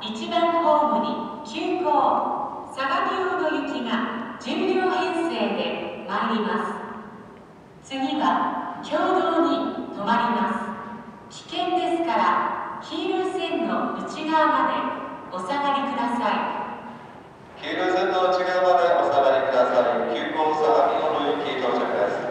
1番ホームに急行相模大野行きが10両編成で参ります。次は共同に止まります。危険ですから黄色線の内側までお下がりください。黄色線の内側までお下がりください。急行相模大野行き到着です。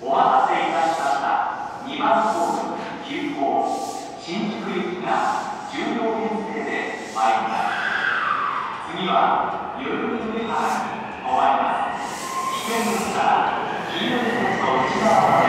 お待たせいたしました。2番ホー急行新宿行きが編成でります次は上原にまります。危険物から黄色い鉄